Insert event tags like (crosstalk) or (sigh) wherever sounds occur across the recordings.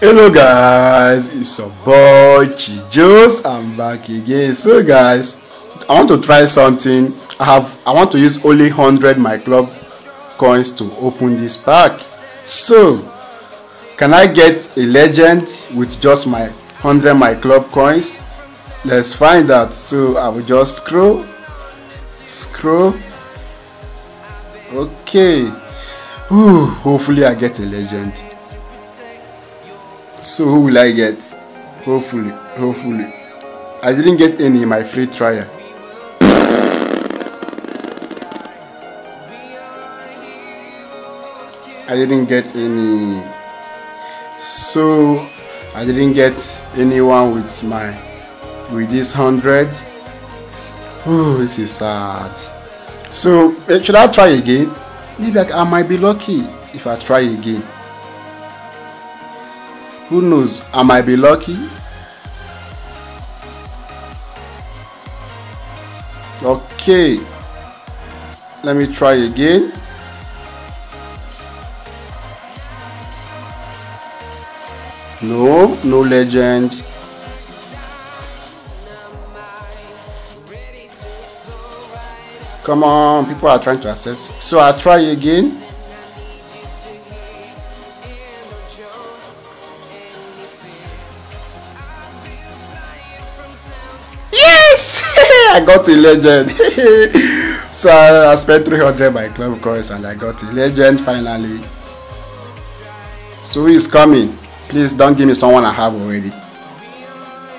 hello guys. It's your boy chijos. I'm back again. So guys i want to try something. I have i want to use only 100 my club coins to open this pack. So can i get a legend with just my 100 my club coins? Let's find out. So i will just scroll scroll. Okay. Ooh, hopefully i get a legend so who will i get? Hopefully hopefully. I didn't get any in my free trial. I didn't get any. So i didn't get anyone with my with this hundred. Oh this is sad. So eh, should i try again? Maybe I, I might be lucky if i try again who knows? I might be lucky. Okay. Let me try again. No no legend. Come on people are trying to access so i try again yes. (laughs) I got a legend. (laughs) So I, I spent 300 by club coins and i got a legend finally. So who is coming? Please don't give me someone i have already.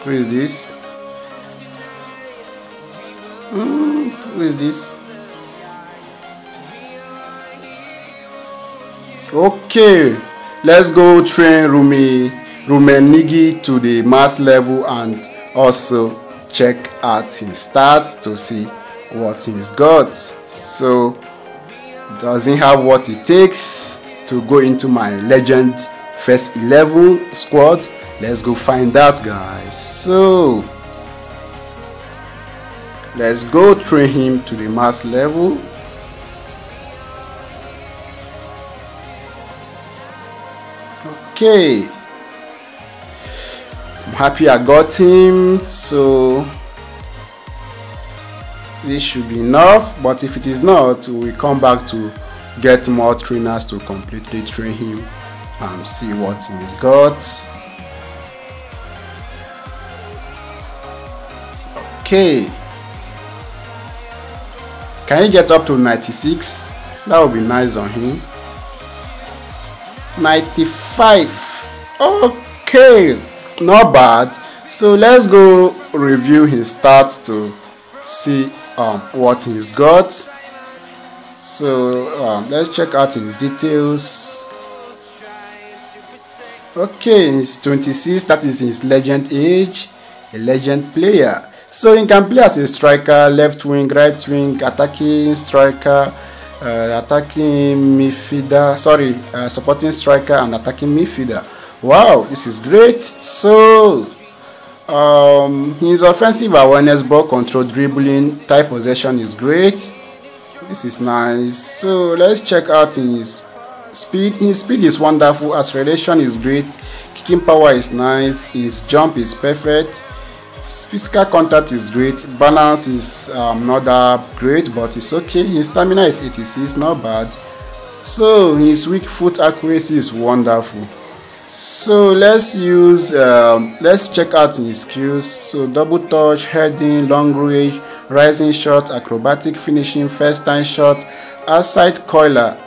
Who is this? Mm, who is this? Okay let's go train rumi Rummenigge to the max level and also check out his stats to see what he's got. So does he have what it takes to go into my legend first 11 squad? Let's go find out guys. So let's go train him to the max level. Okay happy i got him so this should be enough. But if it is not we come back to get more trainers to completely train him and see what he's got. Okay. Can he get up to 96 that would be nice on him. 95 okay not bad. So let's go review his stats to see um, what he's got. So um, let's check out his details. Okay he's 26 that is his legend age a legend player. So he can play as a striker left wing right wing attacking striker uh, attacking midfielder sorry uh, supporting striker and attacking midfielder wow this is great. So um, his offensive awareness ball control dribbling tight possession is great. This is nice. So let's check out his speed. His speed is wonderful. Acceleration is great. Kicking power is nice. His jump is perfect. Physical contact is great. Balance is um, not that great but it's okay. His stamina is 86 not bad. So his weak foot accuracy is wonderful so let's use um, let's check out his skills so double touch heading long range rising shot acrobatic finishing first time shot outside curler.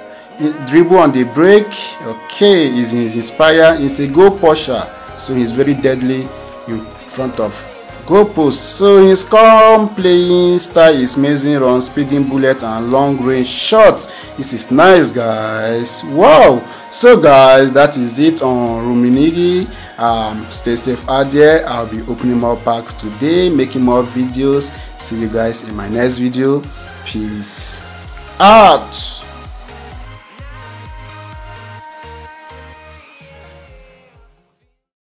Dribble on the break. Okay he's inspire he's a goal poacher. So he's very deadly in front of goal post so his current playing style is amazing run speeding bullet and long range shots. This is nice guys. Wow. So guys that is it on ruminigi. Um stay safe out there. I'll be opening more packs today making more videos. See you guys in my next video. Peace out